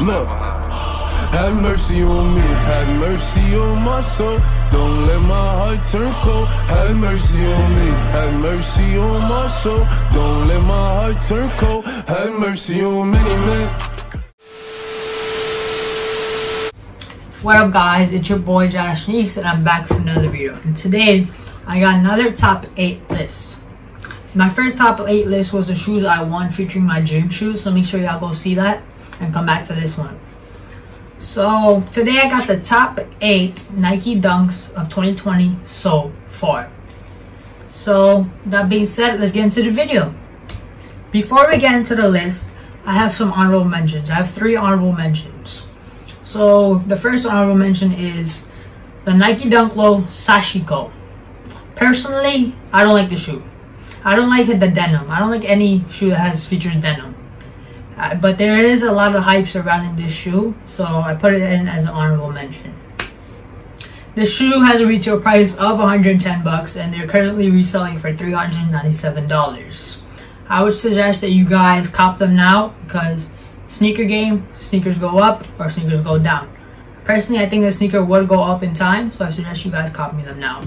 Look, have mercy on me, have mercy on my soul. Don't let my heart turn cold. Have mercy on me, have mercy on my soul. Don't let my heart turn cold. Have mercy on many men. What up guys, it's your boy Josh Sneaks and I'm back for another video. And today, I got another top 8 list. My first top 8 list was the shoes I won featuring my gym shoes, so make sure y'all go see that and come back to this one. So today I got the top 8 Nike Dunks of 2020 so far. So that being said, let's get into the video. Before we get into the list, I have some honorable mentions. I have three honorable mentions. So the first honorable mention is the Nike Dunk Low Sashiko. Personally, I don't like the shoe. I don't like the denim. I don't like any shoe that has features denim. Uh, but there is a lot of hype surrounding this shoe, so I put it in as an honorable mention. The shoe has a retail price of 110 bucks and they're currently reselling for $397. I would suggest that you guys cop them now because sneaker game, sneakers go up or sneakers go down. Personally, I think the sneaker would go up in time, so I suggest you guys copy me them now.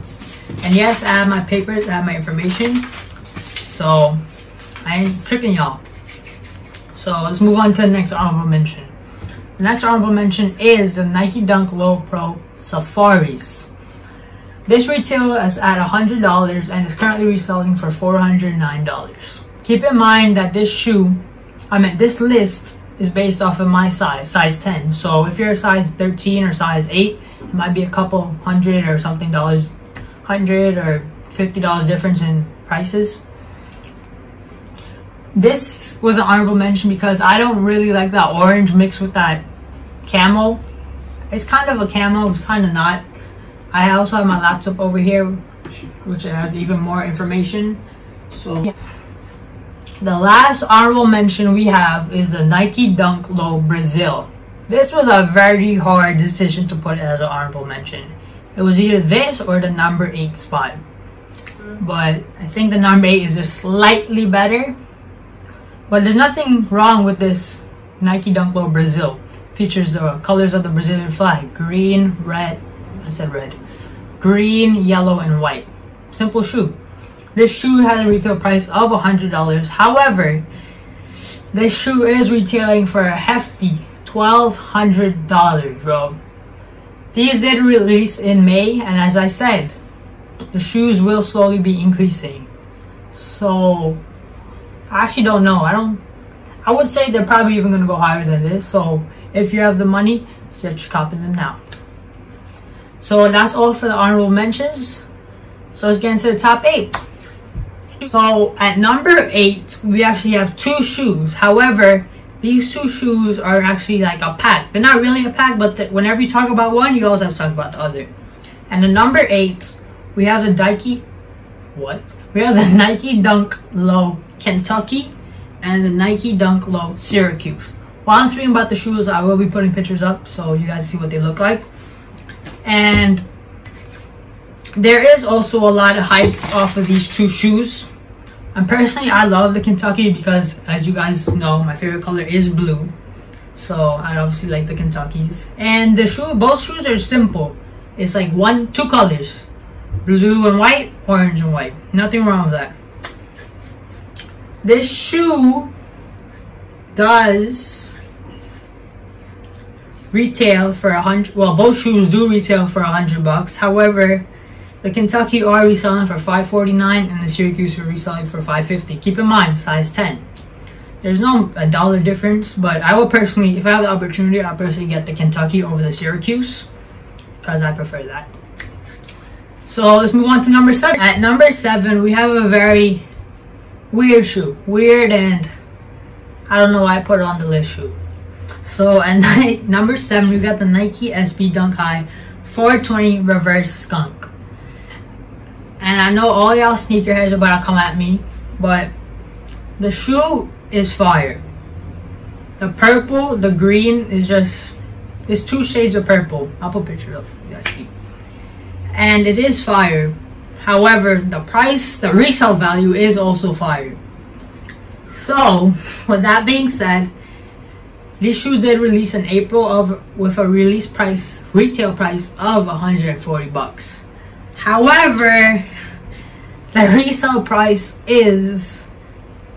And yes, I have my papers, I have my information, so I ain't tricking y'all. So let's move on to the next honorable mention. The next honorable mention is the Nike Dunk Low Pro Safaris. This retail is at $100 and is currently reselling for $409. Keep in mind that this shoe, I mean this list is based off of my size, size 10. So if you're a size 13 or size 8, it might be a couple hundred or something dollars, hundred or $50 difference in prices this was an honorable mention because I don't really like that orange mixed with that camo. It's kind of a camo, it's kind of not. I also have my laptop over here, which has even more information. So, yeah. the last honorable mention we have is the Nike Dunk Low Brazil. This was a very hard decision to put as an honorable mention. It was either this or the number 8 spot. But I think the number 8 is just slightly better but there's nothing wrong with this Nike Dunk Low Brazil. Features the colors of the Brazilian flag. Green, red, I said red. Green, yellow, and white. Simple shoe. This shoe has a retail price of $100. However, this shoe is retailing for a hefty $1,200, bro. These did release in May, and as I said, the shoes will slowly be increasing. So, I actually don't know. I don't. I would say they're probably even gonna go higher than this. So if you have the money, start copying them now. So that's all for the honorable mentions. So let's get into the top eight. So at number eight, we actually have two shoes. However, these two shoes are actually like a pack. They're not really a pack, but whenever you talk about one, you always have to talk about the other. And the number eight, we have the Nike. What? We have the Nike Dunk Low Kentucky, and the Nike Dunk Low Syracuse. While I'm speaking about the shoes, I will be putting pictures up so you guys see what they look like. And there is also a lot of hype off of these two shoes. And personally, I love the Kentucky because, as you guys know, my favorite color is blue. So I obviously like the Kentuckys. And the shoe, both shoes are simple. It's like one, two colors. Blue and white, orange and white. Nothing wrong with that. This shoe does retail for a hundred well both shoes do retail for a hundred bucks. However the kentucky are reselling for 549 and the syracuse are reselling for 550 keep in mind size 10 there's no a dollar difference but i would personally if i have the opportunity i'll personally get the kentucky over the syracuse because i prefer that. So let's move on to number seven. At number seven we have a very weird shoe. Weird and i don't know why i put it on the list shoe. So at number seven we got the nike sb dunk high 420 reverse skunk. And i know all y'all sneakerheads are about to come at me but the shoe is fire. The purple the green is just it's two shades of purple. I'll put a picture of you guys see. And it is fire However, the price, the resale value is also fire. So, with that being said, These shoes did release in April of with a release price retail price of 140 bucks. However, the resale price is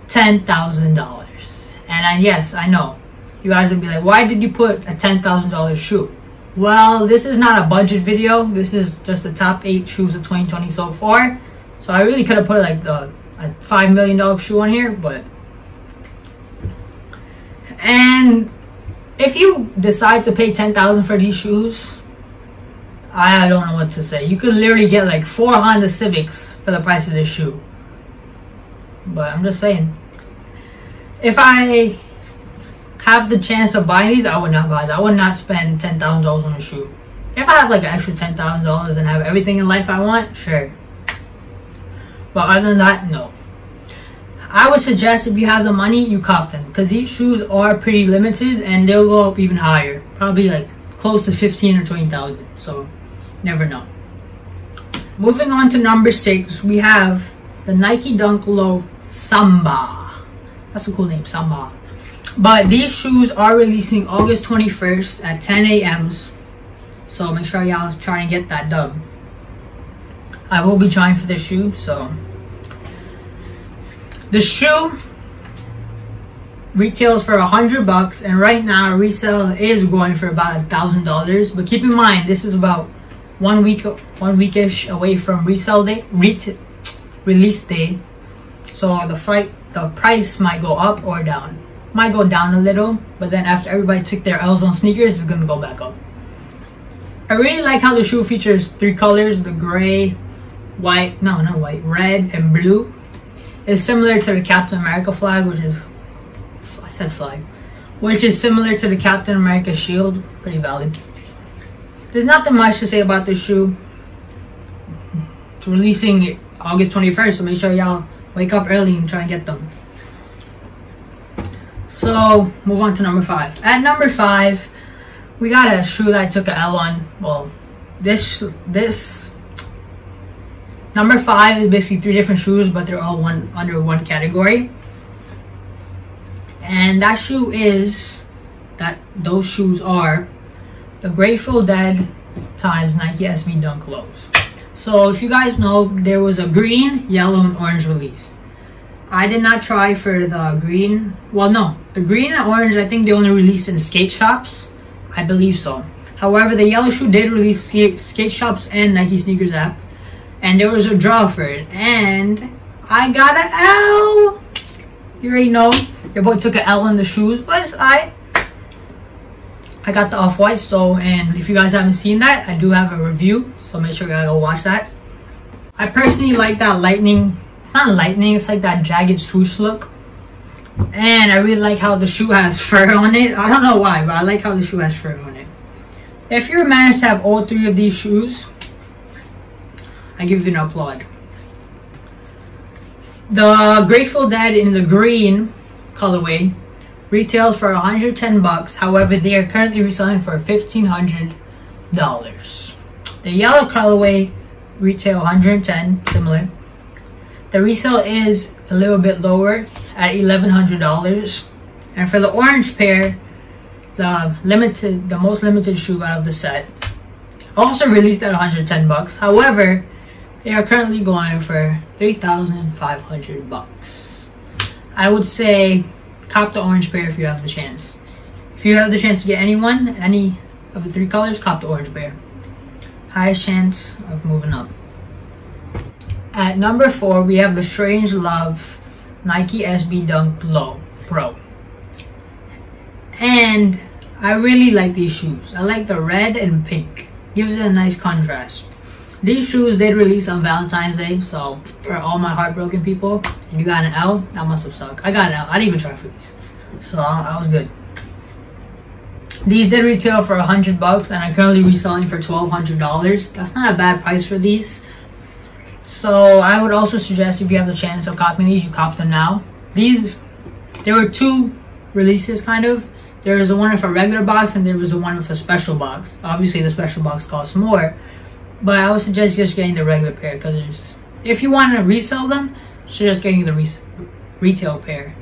ten thousand dollars. And I, yes, I know you guys would be like, why did you put a ten thousand dollars shoe? Well, this is not a budget video. This is just the top eight shoes of 2020 so far. So I really could have put like the a five million dollar shoe on here, but and if you decide to pay 10000 for these shoes, I don't know what to say. You could literally get like four Honda Civics for the price of this shoe. But I'm just saying. If I have the chance of buying these, I would not buy that. I would not spend $10,000 on a shoe. If I have like an extra $10,000 and have everything in life I want, sure. But other than that, no. I would suggest if you have the money, you cop them because these shoes are pretty limited and they'll go up even higher, probably like close to 15 or 20,000. So, never know. Moving on to number six, we have the Nike Dunk Low Samba. That's a cool name, Samba. But these shoes are releasing August 21st at 10 a.m. So make sure y'all try and get that dub. I will be trying for this shoe, so the shoe retails for a hundred bucks, and right now resale is going for about a thousand dollars. But keep in mind, this is about one week, one weekish away from resale date, ret- release date. So the the price might go up or down. Might go down a little, but then after everybody took their L's on sneakers, it's gonna go back up. I really like how the shoe features three colors: the gray, white, no, not white, red, and blue It's similar to the Captain America flag, which is, I said flag, which is similar to the Captain America shield. Pretty valid. There's nothing much to say about this shoe. It's releasing August 21st, so make sure y'all wake up early and try and get them. So, move on to number five. At number five, we got a shoe that I took a L on. Well, this this Number five is basically three different shoes, but they're all one under one category. And that shoe is that those shoes are the Grateful Dead times Nike SB Dunk Lows. So if you guys know, there was a green, yellow, and orange release. I did not try for the green. Well, no, the green and orange. I think they only release in skate shops. I believe so. However, the yellow shoe did release skate, skate shops and Nike sneakers app and there was a draw for it, and I got an L. You already know, your boy took an L in the shoes, but I. I got the off-white though, and if you guys haven't seen that, I do have a review, so make sure you gotta go watch that. I personally like that lightning, it's not lightning, it's like that jagged swoosh look. And I really like how the shoe has fur on it. I don't know why, but I like how the shoe has fur on it. If you manage to have all three of these shoes, I give you an applaud. The Grateful Dead in the green colorway retails for 110 bucks. However, they are currently reselling for $1,500. The yellow colorway retail 110, similar. The resale is a little bit lower at $1,100. And for the orange pair, the limited, the most limited shoe out of the set, also released at 110 bucks. However, they are currently going for 3,500 bucks. I would say cop the orange pair if you have the chance. If you have the chance to get anyone, any of the three colors, cop the orange pair. Highest chance of moving up. At number four, we have the Strangelove Nike SB Dunk Low Pro. And I really like these shoes. I like the red and pink. Gives it a nice contrast. These shoes did release on Valentine's Day, so for all my heartbroken people, you got an L, that must have sucked. I got an L. I didn't even try for these, so I, was good. These did retail for a hundred bucks, and I'm currently reselling for twelve hundred dollars. That's not a bad price for these. So I would also suggest if you have the chance of copying these, you cop them now. These, there were two releases, kind of. There was a one with a regular box, and there was a one with a special box. Obviously, the special box costs more but I would suggest just getting the regular pair because if you want to resell them, suggest getting the re retail pair,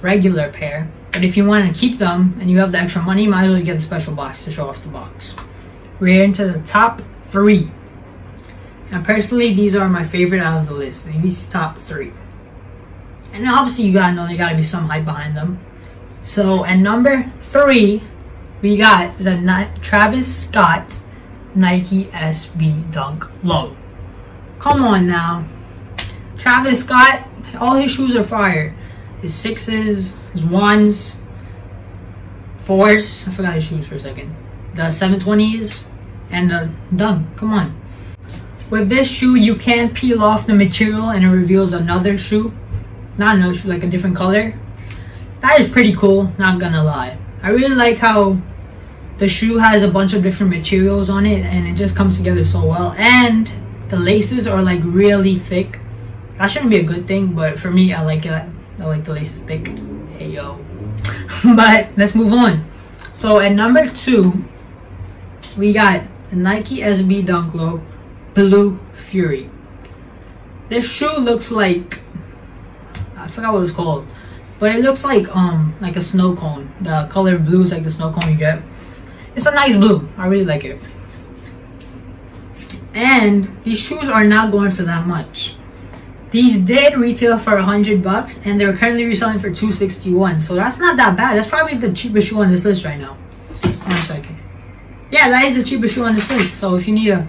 regular pair. But if you want to keep them and you have the extra money, you might as well get the special box to show off the box. We're into the top three. And personally, these are my favorite out of the list. These top three. And obviously, you gotta know there gotta be some hype behind them. So, at number three, we got the Travis Scott Nike SB Dunk Low. Come on now. Travis Scott, all his shoes are fire. His sixes, his ones, fours. I forgot his shoes for a second. The 720s and the dunk. Come on. With this shoe, you can peel off the material and it reveals another shoe. Not another shoe, like a different color. That is pretty cool, not gonna lie. I really like how the shoe has a bunch of different materials on it and it just comes together so well. And the laces are like really thick. That shouldn't be a good thing, but for me, I like it. I like the laces thick. Hey yo. but let's move on. So at number two, we got a Nike SB Dunk Low Blue Fury. This shoe looks like I forgot what it's called, but it looks like um like a snow cone. The color of blue is like the snow cone you get. It's a nice blue. I really like it. And these shoes are not going for that much. These did retail for a hundred bucks, and they're currently reselling for two sixty one. So that's not that bad. That's probably the cheapest shoe on this list right now. One second. Yeah, that is the cheapest shoe on this list. So if you need a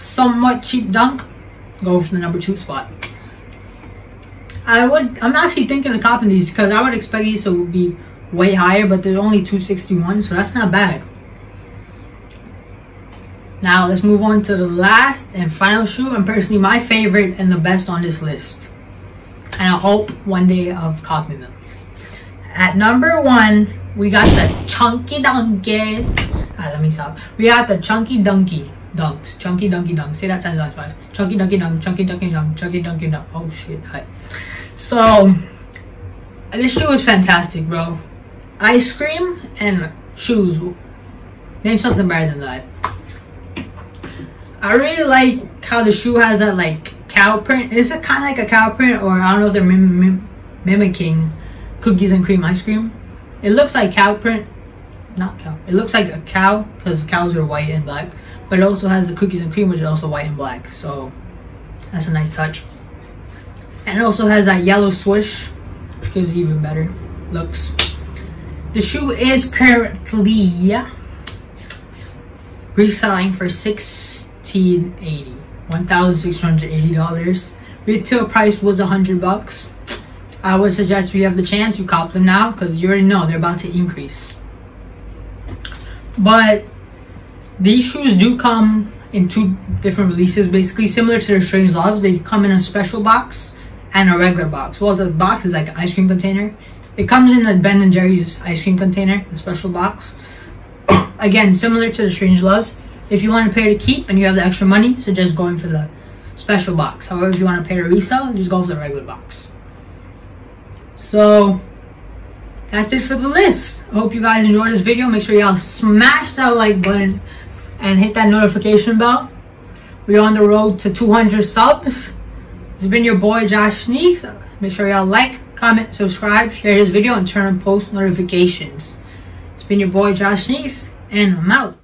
somewhat cheap dunk, go for the number two spot. I would. I'm actually thinking of copying these because I would expect these to be way higher, but they're only 261, so that's not bad. Now let's move on to the last and final shoe, and personally my favorite and the best on this list. And I hope one day of copying them. At number one, we got the Chunky Donkey. Ah, let me stop. We got the Chunky Donkey dunks. Chunky Dunky Dunk. Say that ten times fast. Chunky Dunky Dunk. Chunky Dunky Dunk. Chunky Dunky Dunk. Oh shit. Hi. So this shoe is fantastic, bro. Ice cream and shoes. Name something better than that. I really like how the shoe has that like cow print. Is it kind of like a cow print, or I don't know if they're mim mim mimicking cookies and cream ice cream? It looks like cow print, not cow. It looks like a cow because cows are white and black, but it also has the cookies and cream, which is also white and black. So that's a nice touch. And it also has that yellow swish, which gives even better looks. The shoe is currently reselling for six 1680 $1,680. Retail price was 100 bucks. I would suggest if you have the chance, you cop them now because you already know they're about to increase. But these shoes do come in two different releases, basically similar to the Strangeloves. They come in a special box and a regular box. Well, the box is like an ice cream container. It comes in a Ben and Jerry's ice cream container, the special box. Again, similar to the Strangeloves. If you want a pair to keep and you have the extra money, suggest going for the special box. However, if you want a pair to resell, just go for the regular box. So, that's it for the list. Hope you guys enjoyed this video. Make sure y'all smash that like button and hit that notification bell. We're on the road to 200 subs. It's been your boy Josh Sneaks. Make sure y'all like, comment, subscribe, share this video, and turn on post notifications. It's been your boy Josh Sneaks, and I'm out.